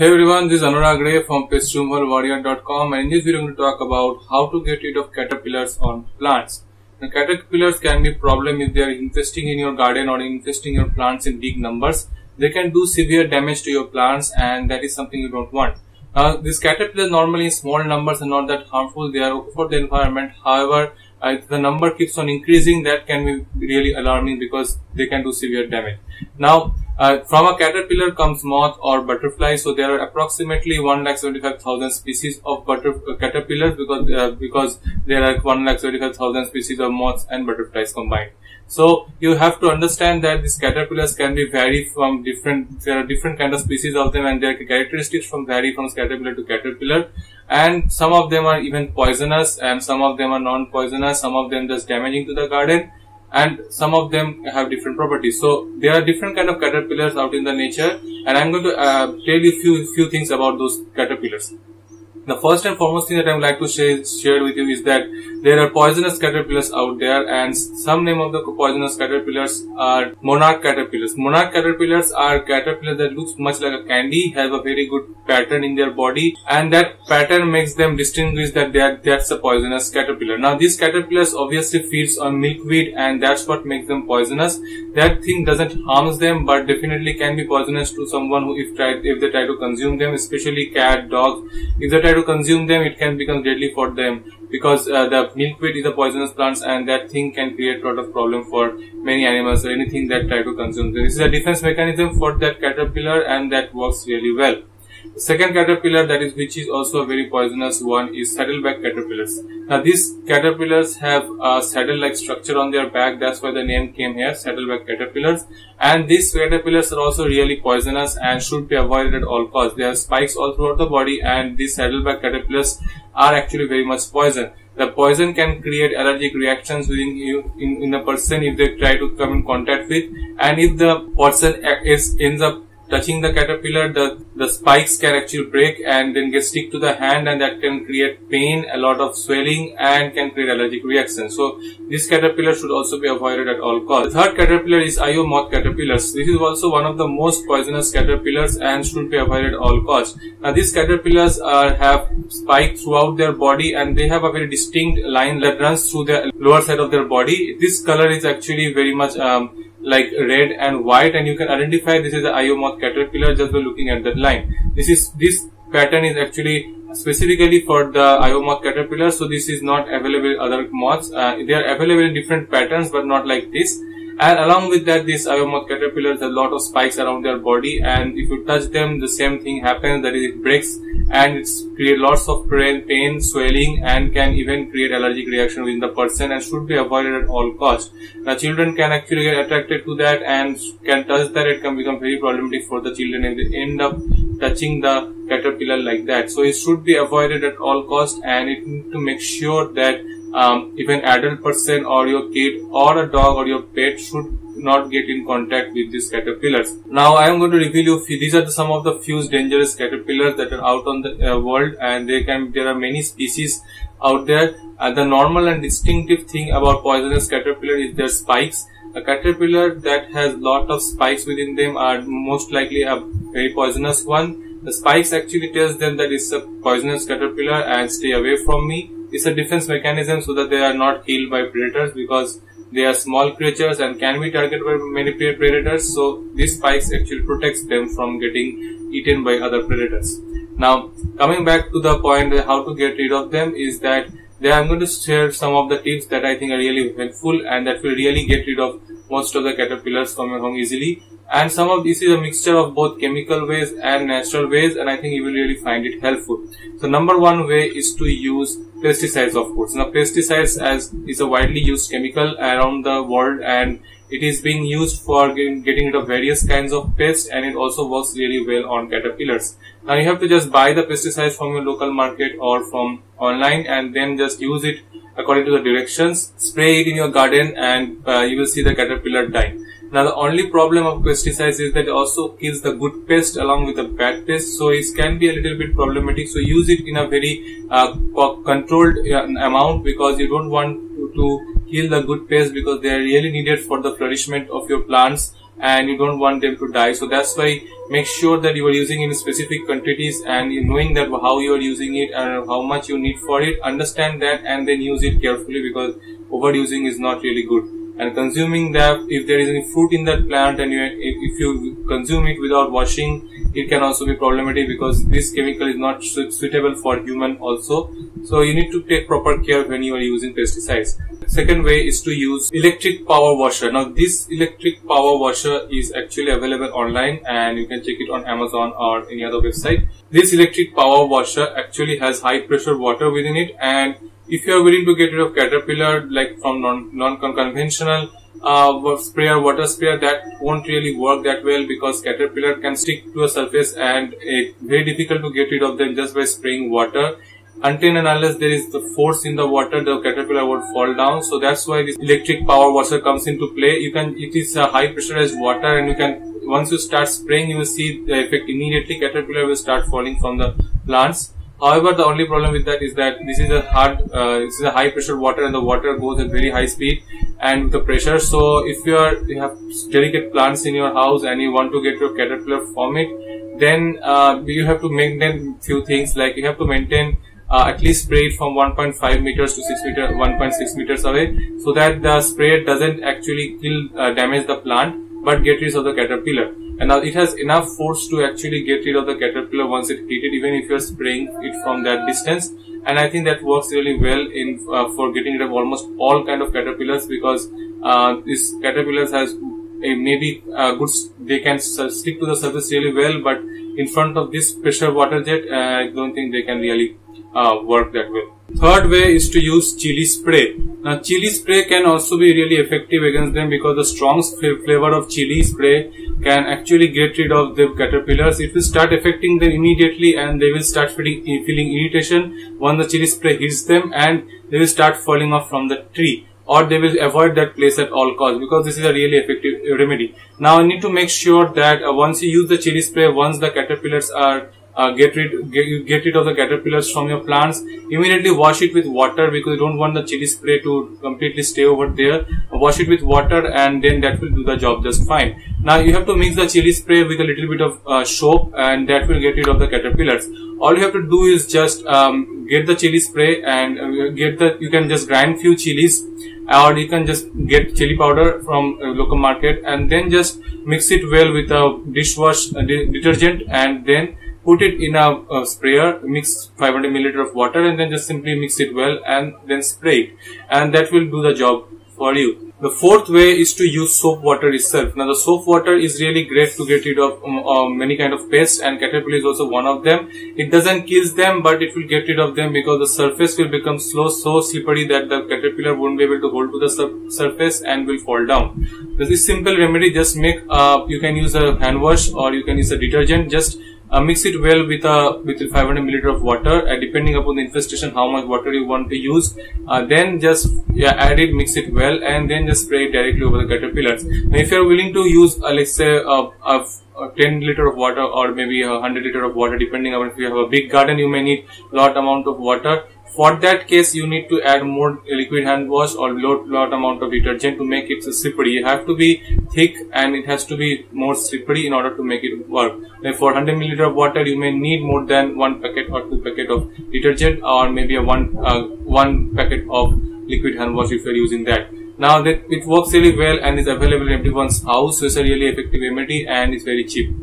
Hey everyone, this is Anurag Ray from PestRemovalWarrior.com and in this video I'm going to talk about how to get rid of caterpillars on plants. Now, caterpillars can be a problem if they are infesting in your garden or infesting your plants in big numbers. They can do severe damage to your plants and that is something you don't want. Now, these caterpillars normally in small numbers are not that harmful. They are for the environment. However, uh, if the number keeps on increasing, that can be really alarming because they can do severe damage. Now, uh, from a caterpillar comes moth or butterfly. So there are approximately 1,75,000 species of uh, caterpillars because uh, because there are 1,75,000 species of moths and butterflies combined. So you have to understand that these caterpillars can be vary from different. There are different kind of species of them, and their characteristics from vary from caterpillar to caterpillar. And some of them are even poisonous, and some of them are non-poisonous. Some of them just damaging to the garden and some of them have different properties. So there are different kind of caterpillars out in the nature and I'm going to uh, tell you few few things about those caterpillars. The first and foremost thing that I would like to share, share with you is that there are poisonous caterpillars out there and some name of the poisonous caterpillars are monarch caterpillars. Monarch caterpillars are caterpillars that looks much like a candy, have a very good pattern in their body and that pattern makes them distinguish that they are, that's a poisonous caterpillar. Now these caterpillars obviously feeds on milkweed and that's what makes them poisonous. That thing doesn't harms them but definitely can be poisonous to someone who if try if they try to consume them, especially cat, dogs. If they try to consume them, it can become deadly for them because uh, the milkweed is a poisonous plant and that thing can create a lot of problem for many animals or anything that try to consume them. This is a defense mechanism for that caterpillar and that works really well. Second caterpillar that is which is also a very poisonous one is saddleback caterpillars. Now these caterpillars have a saddle-like structure on their back. That's why the name came here, saddleback caterpillars. And these caterpillars are also really poisonous and should be avoided at all costs. They have spikes all throughout the body and these saddleback caterpillars are actually very much poison. The poison can create allergic reactions within you in, in a person if they try to come in contact with and if the person is ends up touching the caterpillar, the, the spikes can actually break and then get stick to the hand and that can create pain, a lot of swelling and can create allergic reactions. So this caterpillar should also be avoided at all costs. The third caterpillar is Io moth caterpillars. This is also one of the most poisonous caterpillars and should be avoided at all costs. Now these caterpillars are, have spikes throughout their body and they have a very distinct line that runs through the lower side of their body. This color is actually very much um, like red and white and you can identify this is the Io moth caterpillar just by looking at that line. This is this pattern is actually specifically for the Io moth caterpillar so this is not available other moths. Uh, they are available in different patterns but not like this and along with that these Io caterpillars have a lot of spikes around their body and if you touch them the same thing happens that is it breaks and it's create lots of pain, pain, swelling and can even create allergic reaction within the person and should be avoided at all costs. Now children can actually get attracted to that and can touch that it can become very problematic for the children if they end up touching the caterpillar like that. So it should be avoided at all costs and it need to make sure that um, an adult person or your kid or a dog or your pet should not get in contact with these caterpillars. Now I am going to reveal you these are the, some of the few dangerous caterpillars that are out on the uh, world and they can there are many species out there. The normal and distinctive thing about poisonous caterpillar is their spikes. A caterpillar that has lot of spikes within them are most likely a very poisonous one. The spikes actually tells them that it's a poisonous caterpillar and stay away from me. It's a defense mechanism so that they are not killed by predators because they are small creatures and can be targeted by many predators. So these spikes actually protects them from getting eaten by other predators. Now coming back to the point uh, how to get rid of them is that there I'm going to share some of the tips that I think are really helpful and that will really get rid of most of the caterpillars from your home easily. And some of this is a mixture of both chemical ways and natural ways and I think you will really find it helpful. So number one way is to use pesticides of course. Now pesticides as is a widely used chemical around the world and it is being used for getting, rid of various kinds of pests and it also works really well on caterpillars. Now you have to just buy the pesticides from your local market or from online and then just use it according to the directions. Spray it in your garden and uh, you will see the caterpillar die. Now the only problem of pesticides is that it also kills the good pest along with the bad pest. So it can be a little bit problematic. So use it in a very uh, controlled uh, amount because you don't want to, to, kill the good pest because they are really needed for the flourishment of your plants and you don't want them to die so that's why make sure that you are using in specific quantities and knowing that how you are using it and how much you need for it understand that and then use it carefully because overusing is not really good and consuming that if there is any fruit in that plant and you, if you consume it without washing it can also be problematic because this chemical is not suitable for human also. So you need to take proper care when you are using pesticides. Second way is to use electric power washer. Now this electric power washer is actually available online and you can check it on amazon or any other website. This electric power washer actually has high pressure water within it and if you are willing to get rid of caterpillar like from non, non-conventional uh, sprayer, water sprayer, that won't really work that well because caterpillar can stick to a surface and it's very difficult to get rid of them just by spraying water. Until and unless there is the force in the water, the caterpillar would fall down. So that's why this electric power washer comes into play. You can, it is a high pressurized water and you can, once you start spraying, you will see the effect immediately. Caterpillar will start falling from the plants However, the only problem with that is that this is a hard, uh, this is a high pressure water and the water goes at very high speed and the pressure. So if you are, you have delicate plants in your house and you want to get your caterpillar from it, then uh, you have to maintain few things like you have to maintain uh, at least spray it from 1.5 meters to 6 meter 1.6 meters away so that the spray doesn't actually kill uh, damage the plant but get rid of the caterpillar and now it has enough force to actually get rid of the caterpillar once it heated even if you're spraying it from that distance and I think that works really well in uh, for getting rid of almost all kind of caterpillars because uh, this caterpillars has a maybe uh, good they can stick to the surface really well but in front of this pressure water jet uh, I don't think they can really uh, work that way. Third way is to use chili spray. Now chili spray can also be really effective against them because the strong flavor of chili spray can actually get rid of the caterpillars. It will start affecting them immediately and they will start feeling, feeling irritation when the chili spray hits them and they will start falling off from the tree or they will avoid that place at all costs because this is a really effective remedy. Now I need to make sure that uh, once you use the chili spray, once the caterpillars are uh, get rid get, get rid of the caterpillars from your plants. Immediately wash it with water because you don't want the chili spray to completely stay over there. Wash it with water and then that will do the job just fine. Now you have to mix the chili spray with a little bit of uh, soap and that will get rid of the caterpillars. All you have to do is just um, get the chili spray and uh, get the you can just grind few chilies or you can just get chili powder from local market and then just mix it well with a dishwash uh, detergent and then put it in a, a, sprayer, mix 500 milliliter of water and then just simply mix it well and then spray it and that will do the job for you. The fourth way is to use soap water itself. Now the soap water is really great to get rid of um, uh, many kind of pests and caterpillar is also one of them. It doesn't kill them but it will get rid of them because the surface will become slow, so slippery that the caterpillar won't be able to hold to the sur surface and will fall down. This is simple remedy just make, uh, you can use a hand wash or you can use a detergent just uh, mix it well with a with 500 milliliter of water uh, depending upon the infestation how much water you want to use uh, then just yeah, add it mix it well and then just spray it directly over the caterpillars now if you're willing to use uh, let's say a, a 10 liter of water or maybe a 100 liter of water depending on if you have a big garden you may need lot amount of water for that case, you need to add more liquid hand wash or lot, lot amount of detergent to make it slippery. You have to be thick and it has to be more slippery in order to make it work. Like for 100 milliliter of water, you may need more than one packet or two packet of detergent or maybe a one uh, one packet of liquid hand wash if you're using that. Now that it works really well and is available in everyone's house, so it's a really effective remedy and it's very cheap.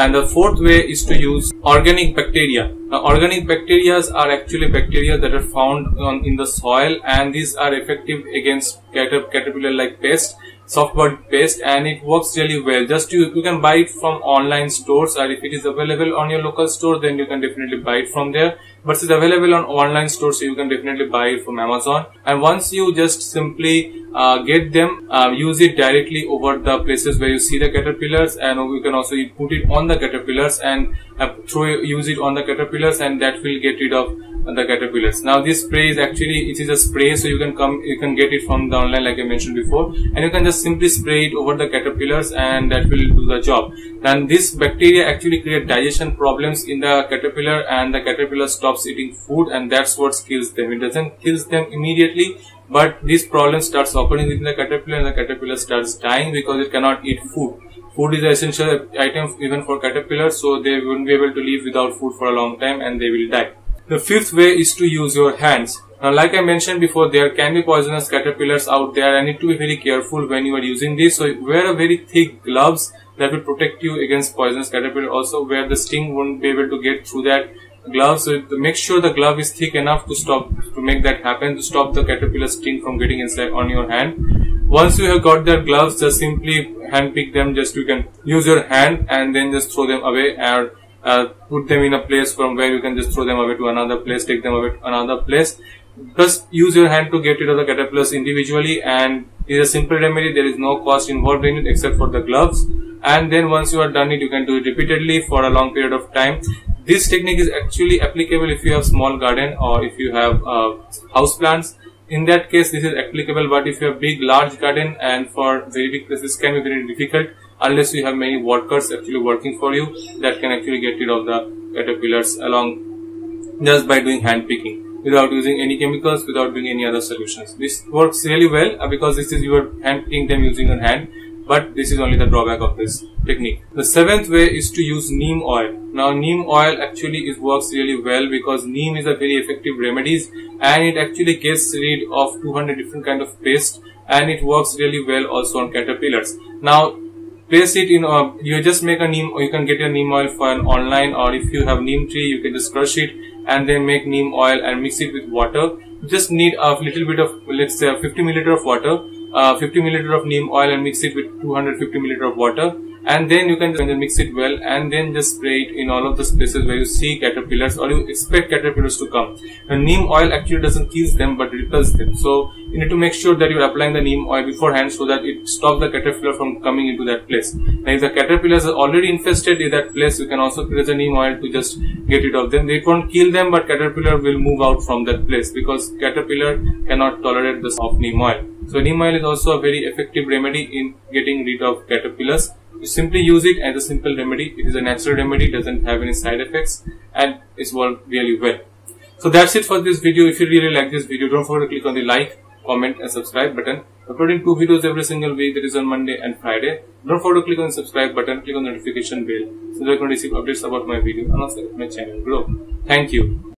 And the fourth way is to use organic bacteria. Now, organic bacteria are actually bacteria that are found on, in the soil and these are effective against caterpillar like pest softball paste and it works really well just you, you can buy it from online stores or if it is available on your local store then you can definitely buy it from there but it's available on online stores so you can definitely buy it from amazon and once you just simply uh, get them uh, use it directly over the places where you see the caterpillars and you can also put it on the caterpillars and uh, throw use it on the caterpillars and that will get rid of the caterpillars. Now this spray is actually it is a spray so you can come you can get it from the online like I mentioned before and you can just simply spray it over the caterpillars and that will do the job. Then this bacteria actually create digestion problems in the caterpillar and the caterpillar stops eating food and that's what kills them. It doesn't kills them immediately but this problem starts occurring within the caterpillar and the caterpillar starts dying because it cannot eat food. Food is an essential item even for caterpillars so they won't be able to live without food for a long time and they will die. The fifth way is to use your hands. Now, like I mentioned before, there can be poisonous caterpillars out there and need to be very careful when you are using this. So, wear a very thick gloves that will protect you against poisonous caterpillar. Also, where the sting won't be able to get through that glove. So, make sure the glove is thick enough to stop, to make that happen, to stop the caterpillar sting from getting inside on your hand. Once you have got that gloves, just simply hand pick them. Just you can use your hand and then just throw them away and uh, put them in a place from where you can just throw them away to another place, take them away to another place. Just use your hand to get rid of the caterpillars individually and it is a simple remedy. There is no cost involved in it except for the gloves. And then once you are done it, you can do it repeatedly for a long period of time. This technique is actually applicable if you have small garden or if you have uh, house plants. In that case, this is applicable, but if you have big, large garden and for very big places, can be very difficult unless you have many workers actually working for you that can actually get rid of the caterpillars along just by doing hand picking without using any chemicals without doing any other solutions this works really well uh, because this is your hand picking them using your hand but this is only the drawback of this technique. The seventh way is to use neem oil. Now neem oil actually is works really well because neem is a very effective remedies and it actually gets rid of 200 different kind of pest and it works really well also on caterpillars. Now place it in a, you just make a neem you can get a neem oil for an online or if you have neem tree you can just crush it and then make neem oil and mix it with water you just need a little bit of let's say 50 milliliter of water uh, 50 milliliter of neem oil and mix it with 250 milliliter of water and then you can just mix it well and then just spray it in all of the spaces where you see caterpillars or you expect caterpillars to come. And neem oil actually doesn't kill them but repels them. So you need to make sure that you're applying the neem oil beforehand so that it stops the caterpillar from coming into that place. Now if the caterpillars are already infested in that place, you can also create the neem oil to just get rid of them. They won't kill them but caterpillar will move out from that place because caterpillar cannot tolerate the soft neem oil. So neem oil is also a very effective remedy in getting rid of caterpillars. You simply use it as a simple remedy. It is a natural remedy, doesn't have any side effects and it's worked really well. So that's it for this video. If you really like this video, don't forget to click on the like, comment and subscribe button. Uploading two videos every single week that is on Monday and Friday. Don't forget to click on the subscribe button, click on the notification bell so that you can receive updates about my video and also my channel grow. Thank you.